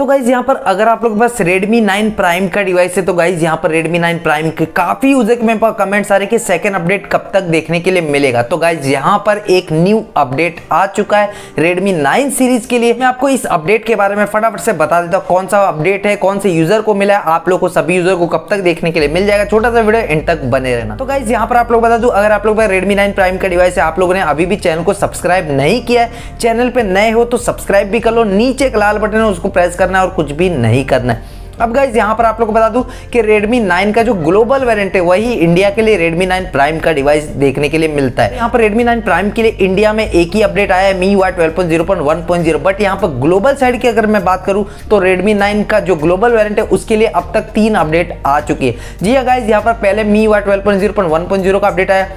तो गाइज़ यहाँ पर अगर आप लोग बस Redmi 9 Prime का डिवाइस है तो गाइज़ यहाँ पर Redmi 9 Prime के काफ़ी यूज़र के मेरे पास कमेंट्स आ रहे कि सेकंड अपडेट कब तक देखने के लिए मिलेगा। तो गाइज़ यहाँ पर एक न्यू अपडेट आ चुका है Redmi 9 सीरीज़ के लिए। मैं आपको इस अपडेट के बारे में फटाफट से बता देता हूँ, कौन सा अपडेट है, कौन से यूज़र को मिला है, आप लोग को सभी यूज़र को कब तक देखने के लिए मिल जाएगा। छोटा सा वीडियो इन तक बने रहना। तो गाइज़ यहाँ पर आप लोग बता दू, अगर आप लोग रेडमी नाइन प्राइम का डिवाइस है, आप लोगों ने अभी भी चैनल को सब्सक्राइब नहीं किया है चैनल पर नए हो तो सब्सक्राइब भी कर लो, नीचे एक लाल बटन है, उसको प्रेस करना है और कुछ भी नहीं करना है। अब गाइज़ यहाँ पर आप लोग को बता दूँ कि Redmi 9 का जो ग्लोबल वेरिएंट है, वही इंडिया के लिए Redmi 9 Prime का डिवाइस देखने के लिए मिलता है। यहाँ पर Redmi 9 Prime के लिए इंडिया में एक ही अपडेट आया है मी MIUI 12.0.1.0 बट यहाँ पर ग्लोबल साइड की अगर मैं बात करूँ तो Redmi 9 का जो ग्लोबल वेरिएंट है, उसके लिए अब तक तीन अपडेट आ चुकी है। जी हाँ गाइज़ यहाँ पर पहले मी MIUI 12.0.1.0 का अपडेट आया।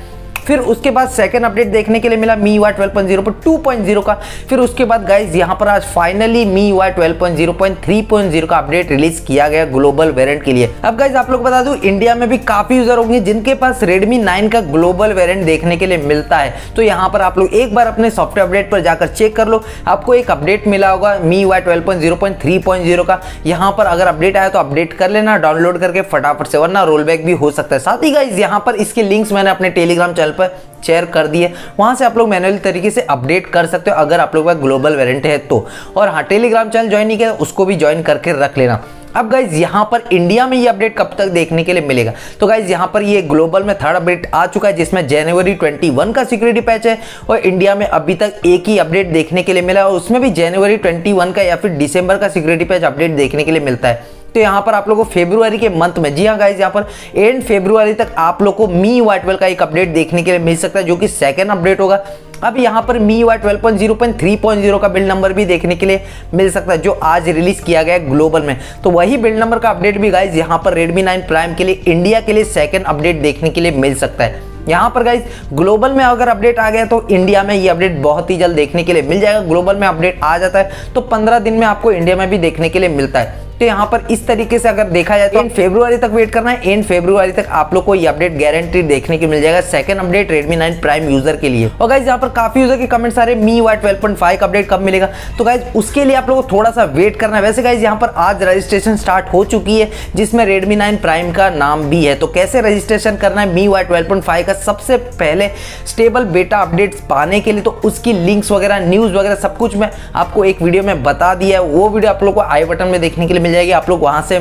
फिर उसके बाद सेकंड अपडेट देखने के लिए मिला MIUI twelve point zero two point zero का। फिर उसके बाद गाइज़ यहाँ पर आज finally MIUI twelve point zero point three point zero का अपडेट रिलीज़ किया गया ग्लोबल वेरिएंट के लिए। अब गाइज़ आप लोग बता दूँ इंडिया में भी काफ़ी यूज़र होंगे जिनके पास रेडमी नाइन का ग्लोबल वेरियंट देखने के लिए मिलता है। तो यहाँ पर आप लोग एक बार अपने सॉफ्टवेयर अपडेट पर जाकर चेक कर लो। आपको एक अपडेट मिला होगा MIUI twelve point zero point three point zero का। यहाँ पर अगर अपडेट आया तो अपडेट कर लेना डाउनलोड करके फटाफट से, वरना रोल बैक भी हो सकता है। साथ ही गाइज़ यहाँ पर इसके लिंक्स मैंने अपने टेलीग्राम चैनल पर शेयर कर दिए वहाँ से आप लोग मैनुअल तरीके से अपडेट कर सकते हो, अगर आप लोग का ग्लोबल वेरिएंट है तो। और हाँ टेलीग्राम चैनल ज्वाइन नहीं किया, उसको भी ज्वाइन करके रख लेना। अब गाइज़ यहाँ पर इंडिया में ये अपडेट कब तक देखने के लिए मिलेगा? तो गाइज़ यहाँ पर ये ग्लोबल में थर्ड अपडेट आ चुका है, जिसमें जनवरी 21 का सिक्योरिटी पैच है और इंडिया में अभी तक एक ही अपडेट देखने के लिए मिला और उसमें भी जनवरी 21 का या फिर दिसंबर का सिक्योरिटी पैच अपडेट देखने के लिए मिलता है। तो यहाँ पर आप लोगों को फेब्रुआरी के मंथ में, जी हाँ गाइज़ यहाँ पर एंड फेब्रुआरी तक आप लोग को मी वाइटवेल का एक अपडेट देखने के लिए मिल सकता है, जो कि सेकंड अपडेट होगा। अब यहाँ पर MIUI twelve point zero point three point zero का बिल्ड नंबर भी देखने के लिए मिल सकता है, जो आज रिलीज़ किया गया है ग्लोबल में। तो वही बिल्ड नंबर का अपडेट भी गाइज़ यहाँ पर रेडमी नाइन प्राइम के लिए इंडिया के लिए सेकंड अपडेट देखने के लिए मिल सकता है। यहाँ पर गाइज़ ग्लोबल में अगर अपडेट आ गया तो इंडिया में ये अपडेट बहुत ही जल्द देखने के लिए मिल जाएगा। ग्लोबल में अपडेट आ जाता है तो 15 दिन में आपको इंडिया में भी देखने के लिए मिलता है। तो यहाँ पर इस तरीके से अगर देखा जाए तो एंड फेब्रुआरी तक वेट करना है। एंड फेब्रुआरी तक आप लोग को ये अपडेट गारंटी देखने की मिल जाएगा। Second update Redmi nine prime user के लिए। और गाइज़ यहाँ पर काफ़ी यूज़र के कमेंट्स आ रहे MIUI twelve point five update कब मिलेगा? तो गाइज़ उसके लिए आप लोग को थोड़ा सा वेट करना है। वैसे गाइज़ यहाँ पर आज रजिस्ट्रेशन स्टार्ट हो चुकी है जिसमें रेडमी नाइन प्राइम का नाम भी है। तो कैसे रजिस्ट्रेशन करना है? Me why twelve point five का सबसे पहले स्टेबल बेटा अपडेट्स पाने के लिए तो उसकी लिंक्स वगैरह न्यूज़ वगैरह सब कुछ मैं आपको एक वीडियो में बता दिया है। वो वीडियो आप लोग को आई बटन में देखने के लिए मिल जाएगी, आप लोग वहाँ से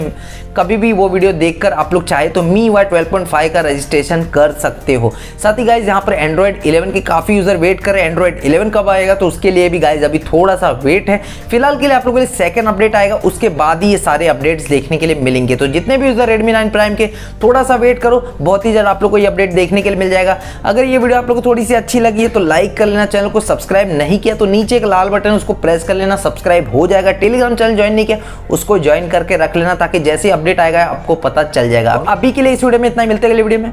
कभी भी वो वीडियो देखकर आप लोग चाहे तो मी वाई ट्वेल्व का रजिस्ट्रेशन कर सकते हो। साथ ही गाइज़ यहाँ पर एंड्रॉइड 11 के काफ़ी यूज़र वेट कर रहे हैं। एंड्रॉइड 11 कब आएगा? तो उसके लिए भी गाइज़ अभी थोड़ा सा वेट है। फ़िलहाल के लिए आप लोगों के लिए सेकंड अपडेट आएगा। उसके बाद ही ये सारे अपडेट्स देखने के लिए मिलेंगे। तो जितने भी यूज़र रेडमी नाइन प्राइम के थोड़ा सा वेट करो। बहुत ही जल्द आप लोग को ये अपडेट देखने के लिए मिल जाएगा। अगर ये वीडियो आप लोग को थोड़ी सी अच्छी लगी है तो लाइक कर लेना। चैनल को सब्सक्राइब नहीं किया तो नीचे एक लाल बटन उसको प्रेस कर लेना। सब्सक्राइब हो जाएगा। टेलीग्राम चैनल ज्वाइन नहीं किया, उसको ज्वाइन करके रख लेना ताकि जैसे अपडेट आएगा, आपको पता चल जाएगा। अभी के लिए इस वीडियो में इतना मिलते अगले वीडियो में।